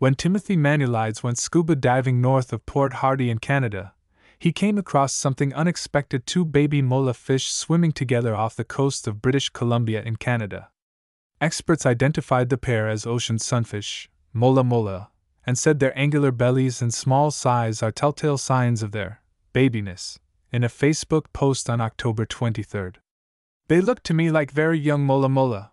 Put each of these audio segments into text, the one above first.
When Timothy Manuelides went scuba diving north of Port Hardy in Canada, he came across something unexpected two baby mola fish swimming together off the coast of British Columbia in Canada. Experts identified the pair as ocean sunfish, mola mola, and said their angular bellies and small size are telltale signs of their babiness, in a Facebook post on October 23. They look to me like very young mola mola.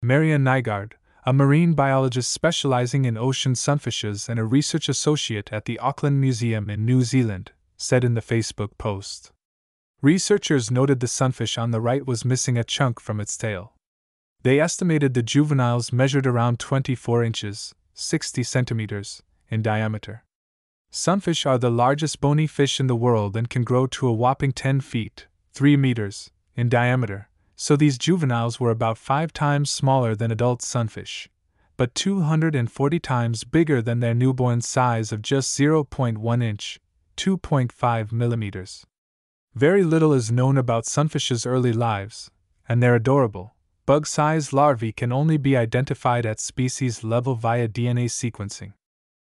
Marianne Nyegaard, a marine biologist specializing in ocean sunfishes and a research associate at the Auckland Museum in New Zealand, said in the Facebook post. Researchers noted the sunfish on the right was missing a chunk from its tail. They estimated the juveniles measured around 24 inches, 60 centimeters, in diameter. Sunfish are the largest bony fish in the world and can grow to a whopping 10 feet, 3 meters, in diameter, so these juveniles were about 5 times smaller than adult sunfish, but 240 times bigger than their newborn size of just 0.1 inch, 2.5 millimeters. Very little is known about sunfish's early lives, and their adorable, bug sized larvae can only be identified at species level via DNA sequencing.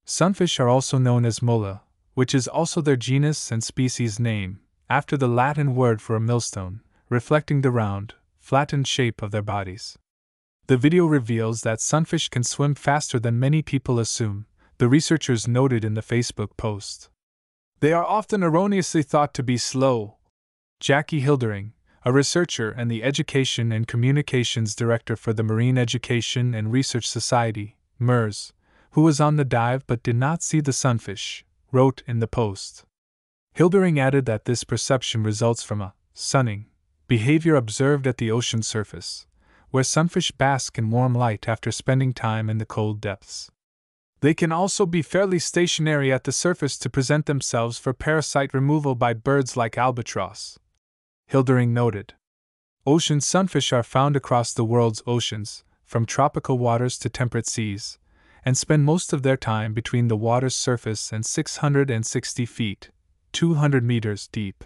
Sunfish are also known as mola, which is also their genus and species name, after the Latin word for a millstone, reflecting the round, flattened shape of their bodies. The video reveals that sunfish can swim faster than many people assume, the researchers noted in the Facebook post. They are often erroneously thought to be slow. Jackie Hildering, a researcher and the Education and Communications Director for the Marine Education and Research Society, MERS, who was on the dive but did not see the sunfish, wrote in the post. Hildering added that this perception results from a sunning behavior observed at the ocean surface, where sunfish bask in warm light after spending time in the cold depths. They can also be fairly stationary at the surface to present themselves for parasite removal by birds like albatross. Hildering noted. Ocean sunfish are found across the world's oceans, from tropical waters to temperate seas, and spend most of their time between the water's surface and 660 feet, 200 meters deep.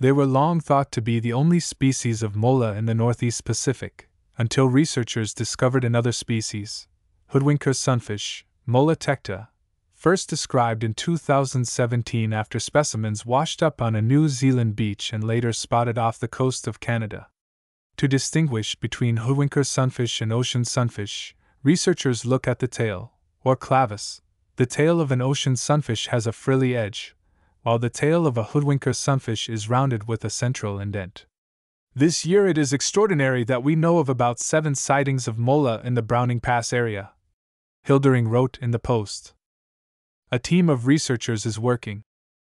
They were long thought to be the only species of mola in the Northeast Pacific, until researchers discovered another species, hoodwinker sunfish, Mola tecta, first described in 2017 after specimens washed up on a New Zealand beach and later spotted off the coast of Canada. To distinguish between hoodwinker sunfish and ocean sunfish, researchers look at the tail, or clavus. The tail of an ocean sunfish has a frilly edge, while the tail of a hoodwinker sunfish is rounded with a central indent. This year it is extraordinary that we know of about seven sightings of mola in the Browning Pass area, Hildering wrote in the Post. A team of researchers is working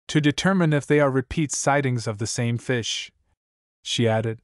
to determine if they are repeat sightings of the same fish. She added,